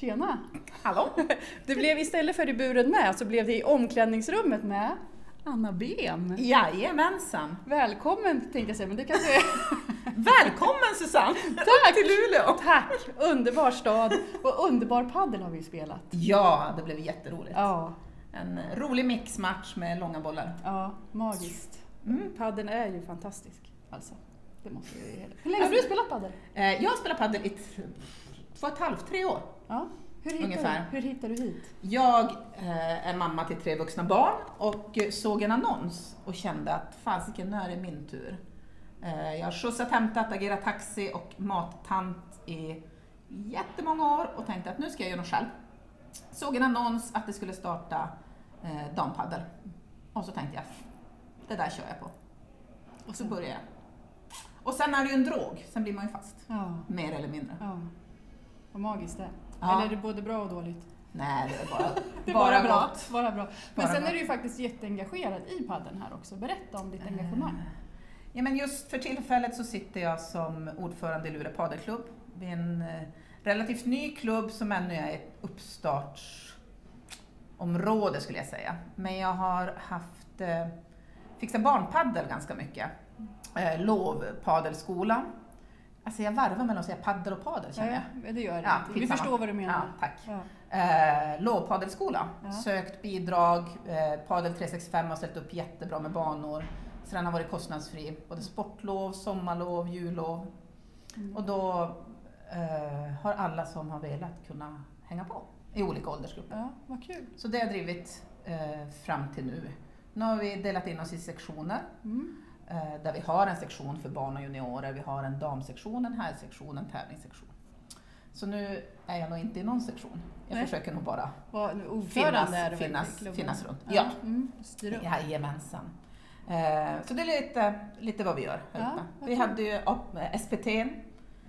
Tjena! Hallå? Det blev istället för i buren med så blev det i omklädningsrummet med Anna Ben. Jajamensan! Välkommen tänkte jag säga, men det kanske är... Välkommen Susanne! Tack! till Luleå! Tack! Underbar stad och underbar paddel har vi spelat. Ja, det blev jätteroligt. Ja, En rolig mixmatch med långa bollar. ja magiskt. Mm. Paddeln är ju fantastisk. Alltså, det måste vi Hur länge har du spelat paddel? Eh, Jag har spelat padel i två och ett halvt, tre år. Ja. Hur hittar, Ungefär. Du, hur hittar du hit? Jag eh, är mamma till tre vuxna barn och såg en annons och kände att fasiken, nu är det min tur. Eh, Jag har skjutsat, hämtat, agerat taxi och mattant i jättemånga år och tänkte att nu ska jag göra något själv. Såg en annons att det skulle starta eh, dampaddel och så tänkte jag, det där kör jag på. Och så började jag. Och sen är det ju en drog, sen blir man ju fast. Ja, Mer eller mindre. ja. Vad magiskt det. Ja. Eller är det både bra och dåligt? Nej, det är bara, Det är bara, bra. gott. Bara bra. Men Bara sen bra. är du ju faktiskt jätteengagerad i padden här också. Berätta om ditt engagemang. Ja, men just för tillfället så sitter jag som ordförande i Luleå padelklubb. Vi är en eh, relativt ny klubb som ännu är ett uppstartsområde skulle jag säga. Men jag har haft eh, fixat barnpaddel ganska mycket. Eh. Alltså jag varvar mellan att säga paddel och padel känner jag. Ja, det gör det Ja. Vi förstår vad du menar. Ja, tack. Ja. Eh, lovpadelskola. Ja. Sökt bidrag. Eh, Padel 365 har ställt upp jättebra med banor. Så den har varit kostnadsfri. Både sportlov, sommarlov, jullov. Mm. Och då eh, har alla som har velat kunna hänga på i olika åldersgrupper. ja, vad kul. Så det har drivit eh, fram till nu. Nu har vi delat in oss i sektioner. Mm. Eh, där vi har en sektion för barn och juniorer. Vi har en damsektion, en herrsektion, en tävlingssektion. Så nu är jag nog inte i någon sektion. Jag Nej. försöker nog bara finnas, finnas, finnas runt. Ja. Ja, Mm. Jajamensan. Eh, så det är lite, lite vad vi gör här Ja, uppe. Vi hade ju upp- SPT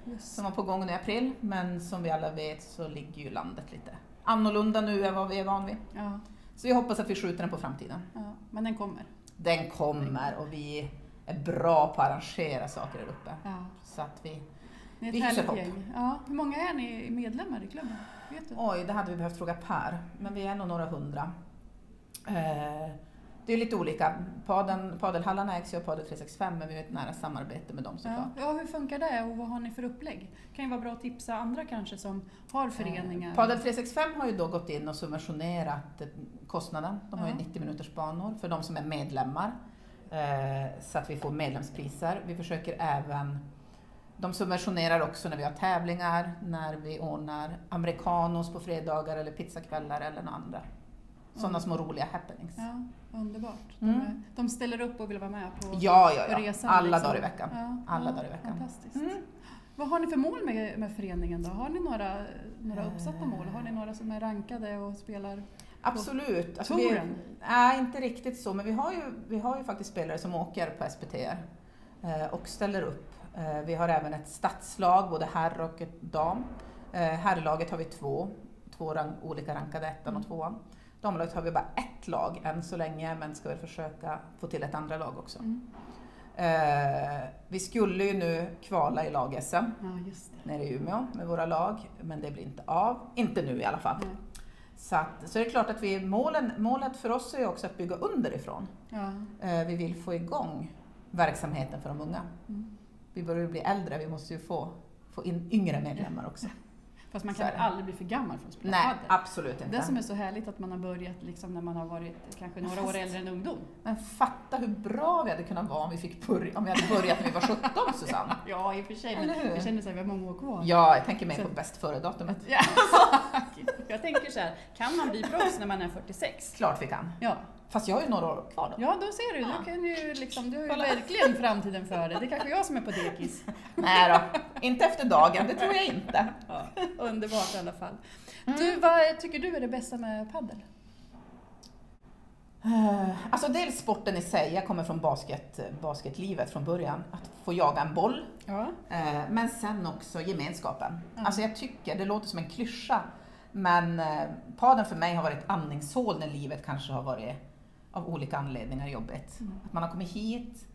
Just. som var på gång nu i april, men som vi alla vet så ligger ju landet lite annorlunda nu än vad vi är van vid. Ja, Så jag hoppas att vi skjuter den på framtiden. ja, men den kommer. Den kommer och vi är bra på att arrangera saker där uppe. Ja. Så att vi, Ni är Vi hyser hopp. gäng. Ja. Hur många är ni medlemmar i klubben? Vet du? oj, det hade vi behövt fråga Per, men vi är nog några hundra. Eh, det är lite olika. Padeln, padelhallarna ägs ju av Padel 365, men vi har ett nära samarbete med dem såklart. ja, hur funkar det och vad har ni för upplägg? kan ju vara bra att tipsa andra kanske som har föreningar. Eh, Padel 365 har ju då gått in och subventionerat eh, kostnaden. De har ju Ja. 90 minuters banor för de som är medlemmar. Eh, så att vi får medlemspriser. Vi försöker även de subventionerar också när vi har tävlingar, när vi ordnar americanos på fredagar eller pizzakvällar eller några andra. Sådana Mm. små roliga happenings. Ja, underbart. De, Mm. är- de ställer upp och vill vara med på, Ja, ja, ja. resan. Alla liksom. dagar i veckan. Ja, Alla ja, dagar i veckan. Fantastiskt. Mm. Vad har ni för mål med, med föreningen då? Har ni några, några uppsatta Eh. mål? Har ni några som är rankade och spelar? Absolut. Alltså vi, nej, inte riktigt så, men vi har ju, vi har ju faktiskt spelare som åker på SPTR eh, och ställer upp. Eh, vi har även ett stadslag, både herr och ett dam. Eh, herrlaget har vi två, två rank, olika rankade, ettan och Mm. tvåan. Damlaget har vi bara ett lag än så länge, men ska väl försöka få till ett andra lag också. Mm. Eh, vi skulle ju nu kvala i lag-SM Ja, nere i Umeå med våra lag, men det blir inte av. Inte nu i alla fall. Nej. Så, att, så det är klart att vi, målen, målet för oss är också att bygga underifrån. Ja. Eh, vi vill få igång verksamheten för de unga. Mm. Vi börjar ju bli äldre, vi måste ju få, få in yngre medlemmar också. Fast man kan väl aldrig bli för gammal för att spela Nej, padel? absolut inte. Det som är så härligt att man har börjat liksom när man har varit kanske några Fast- år äldre än ungdom. Men fatta hur bra vi hade kunnat vara om vi, fick börja, om vi hade börjat när vi var 17, Susanne. Ja, i och för sig, men jag känner så här, vi har många år kvar. Ja, jag tänker mer Så- på bäst före-datumet. Ja. jag tänker så här, kan man bli proffs när man är 46? Klart vi kan. Ja, Fast jag har ju några år kvar då. ja då ser du, du, kan ju liksom, du har ju Kolla. verkligen framtiden för dig. Det är kanske jag som är på dekis. Nej då, inte efter dagen, det tror jag inte. Ja, underbart i alla fall. Mm. Du, vad tycker du är det bästa med padel? Eh, Alltså dels sporten i sig, jag kommer från basket, basketlivet från början. Att få jaga en boll, Ja. eh, men sen också gemenskapen. Ja. Alltså jag tycker, det låter som en klyscha, men eh, padeln för mig har varit andningshål när livet kanske har varit av olika anledningar jobbigt. Mm. Att man har kommit hit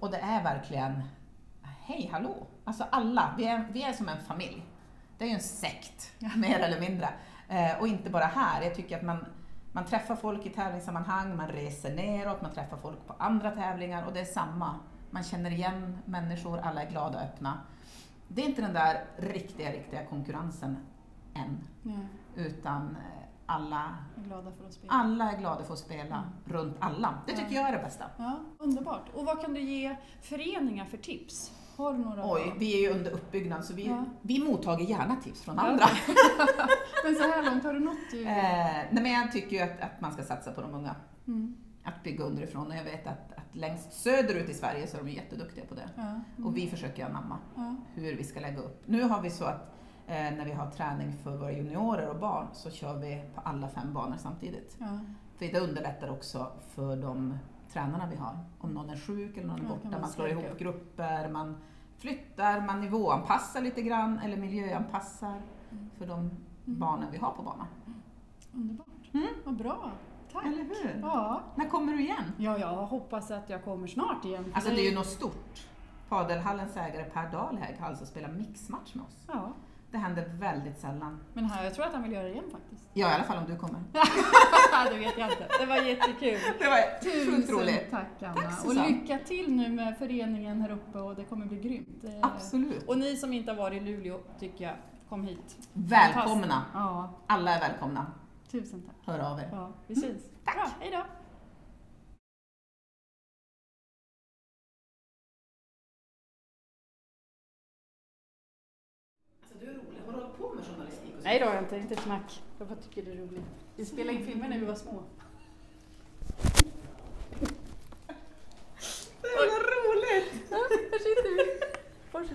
och det är verkligen, hej hallå! Alltså alla, vi är, vi är som en familj. det är ju en sekt, mer eller mindre. Eh, och inte bara här, jag tycker att man, man träffar folk i tävlingssammanhang, man reser neråt, man träffar folk på andra tävlingar och det är samma. Man känner igen människor, alla är glada och öppna. Det är inte den där riktiga, riktiga konkurrensen än, Nej, utan eh, alla, är glada för att spela. alla är glada för att spela runt alla. Det tycker jag är det bästa. Ja, underbart. Och vad kan du ge föreningar för tips? Har du några Oj, vi är ju under uppbyggnad så vi, Ja. vi mottager gärna tips från andra. Men så här långt, har du något du... Eh, nej, men jag tycker ju att, att man ska satsa på de unga. Mm. Att bygga underifrån och jag vet att, att längst söderut i Sverige så är de jätteduktiga på det. Ja. Mm. Och vi försöker anamma Ja. hur vi ska lägga upp. Nu har vi så att när vi har träning för våra juniorer och barn så kör vi på alla fem banor samtidigt. Ja. För det underlättar också för de tränarna vi har. Om någon är sjuk eller någon är borta, man man slår ihop upp. grupper, man flyttar, man nivåanpassar lite grann eller miljöanpassar Mm. för de barnen vi har på banan. Underbart. Mm. Vad bra. Tack. Eller hur? Ja. När kommer du igen? ja, jag hoppas att jag kommer snart igen. Alltså det är ju något stort. Padelhallens ägare Per Dahlhägg har alltså spelat mixmatch med oss. Ja, Det händer väldigt sällan. men här, jag tror att han vill göra det igen faktiskt. Ja, i alla fall om du kommer. det vet jag inte. Det var jättekul. Det var Tusen roligt. tack Anna. Tack, och lycka till nu med föreningen här uppe och det kommer bli grymt. Eh, Absolut. Och ni som inte har varit i Luleå tycker jag, kom hit. Välkomna. Ja, Alla är välkomna. tusen tack. Hör av er. Ja, vi syns. Tack. Bra, hej med journalistik? Och Nej det har jag inte, inte ett smack. Jag bara tycker det är roligt. Vi spelade in filmer när vi var små. Det är roligt! Ja, här sitter vi.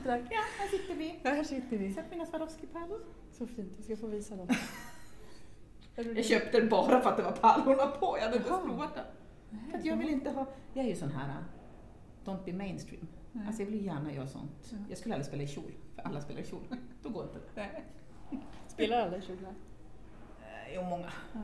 Tack. Ja, här sitter vi. Ja, här sitter vi. Sätt mina Swarovski-pärlor. Så fint, vi ska få visa dem. Jag köpte den bara för att det var pärlorna på. Jag hade inte ens provat den. För att jag vill inte ha... Jag är ju sån här... uh, Don't be mainstream. Nej. Alltså jag vill gärna göra sånt. Ja. Jag skulle aldrig spela i kjol, för alla spelar i kjol. Då går inte det. Spelar alla kjolar? Eh, Jo, många. Ja.